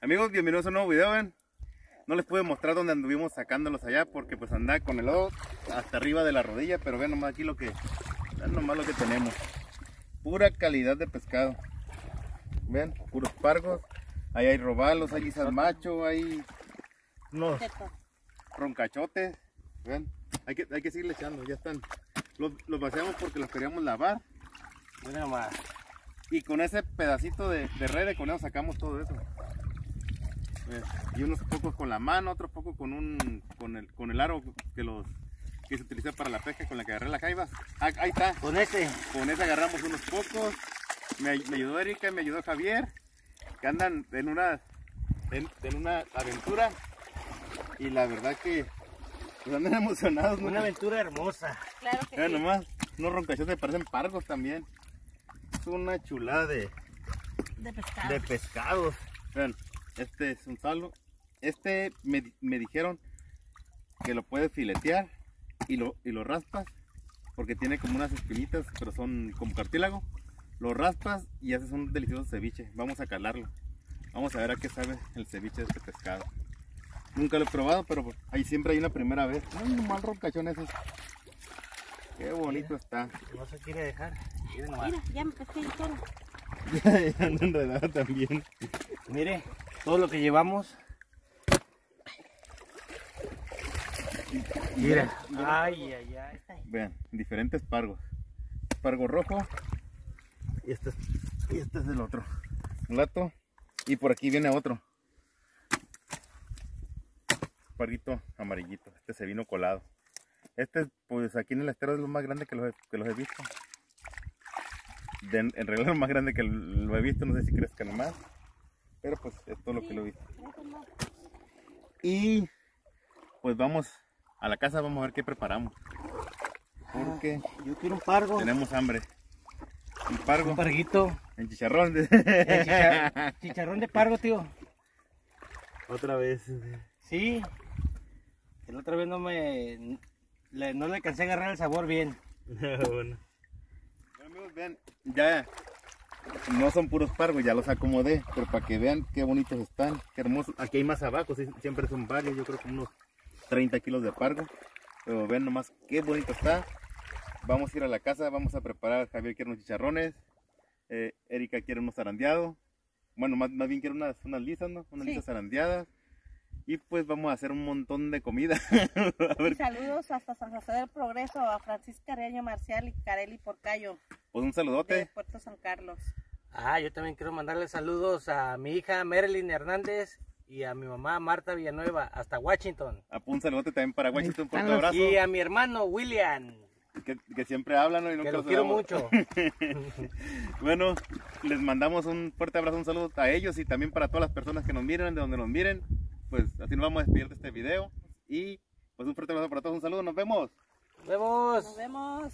Amigos, bienvenidos a un nuevo video, ven. No les pude mostrar dónde anduvimos sacándolos allá porque pues andaba con el lodo hasta arriba de la rodilla, pero vean nomás aquí lo que, vean nomás lo que tenemos. Pura calidad de pescado. Ven, puros pargos. Ahí hay robalos, hay guisas macho, hay unos roncachotes. Ven, hay que, hay que seguirle echando, ya están. Los, los vaciamos porque los queríamos lavar. Nomás. Y con ese pedacito de, de red de conejo sacamos todo eso. Eh, Y unos pocos con la mano, otros pocos con un con el, con el aro que los que se utiliza para la pesca con la que agarré la jaiba. Ah, ahí está. Con este. Con ese agarramos unos pocos. Me, me ayudó Erika, me ayudó Javier, que andan en una en, en una aventura. Y la verdad que pues andan emocionados. ¿no? Una aventura hermosa. Claro que Vean sí. nomás, unos roncachotes parecen pargos también. Es una chulada de, De pescado. de pescados. Vean, este es un salvo. Este me, me dijeron que lo puedes filetear y lo, y lo raspas porque tiene como unas espinitas, pero son como cartílago. Lo raspas y haces un delicioso ceviche. Vamos a calarlo. Vamos a ver a qué sabe el ceviche de este pescado. Nunca lo he probado, pero ahí siempre hay una primera vez. Ay, mal roncachón ese. Qué bonito está. No se quiere dejar. Mira, ya me pesqué solo. Ya anda enredado también. Mire todo lo que llevamos. Mira. Ay, ay, ay. Vean, diferentes pargos. Pargo rojo. Y este es, y este es el otro. Lato. Y por aquí viene otro. Parguito amarillito. Este se vino colado. Este, pues aquí en el estero es lo más grande que los que los he visto. De- en realidad más grande que lo he visto. No sé si crezcan más. Pero pues esto es lo que lo he visto. Y pues vamos a la casa, vamos a ver qué preparamos. Porque Yo quiero un pargo. tenemos hambre. Un pargo Un parguito. en chicharrón. Chicha- chicharrón de pargo, tío. Otra vez. Sí. La otra vez no me. no le alcancé a agarrar el sabor bien. bueno. Vean, ya no son puros pargos, ya los acomodé, pero para que vean qué bonitos están, qué hermosos. Aquí hay más abajo, sí, siempre son varios, yo creo que unos 30 kilos de pargo. Pero vean nomás qué bonito está. Vamos a ir a la casa, vamos a preparar, Javier quiere unos chicharrones, eh, Erika quiere unos zarandeados. Bueno, más, más bien quiere unas, unas lisas, ¿no? Unas Sí. lisas zarandeadas. Y pues vamos a hacer un montón de comida. a Y ver, saludos hasta San José del Progreso a Francisca Reaño Marcial y Careli Porcayo pues un de saludote. Puerto San Carlos. Ah, yo también quiero mandarle saludos a mi hija Marilyn Hernández y a mi mamá Marta Villanueva hasta Washington. Ah, Un saludote también para Washington, un fuerte abrazo. Y a mi hermano William, Que, que siempre hablan ¿no? y nunca que lo los quiero damos. mucho. Bueno, les mandamos un fuerte abrazo, un saludo a ellos y también para todas las personas que nos miren, de donde nos miren. Pues así nos vamos a despedir de este video. Y pues un fuerte abrazo para todos, un saludo, nos vemos. Nos vemos. Nos vemos.